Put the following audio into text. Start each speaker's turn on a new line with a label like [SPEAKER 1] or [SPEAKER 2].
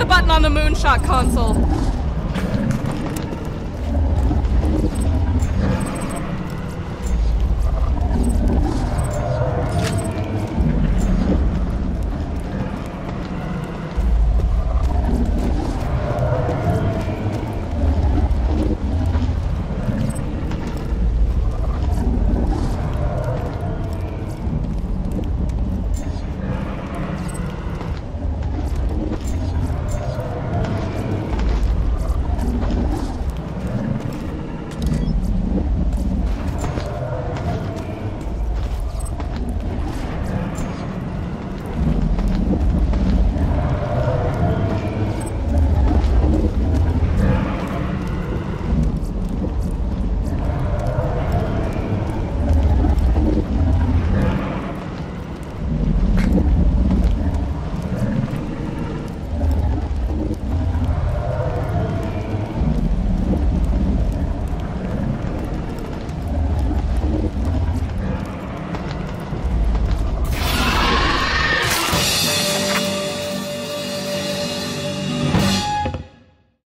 [SPEAKER 1] the button on the moonshot console.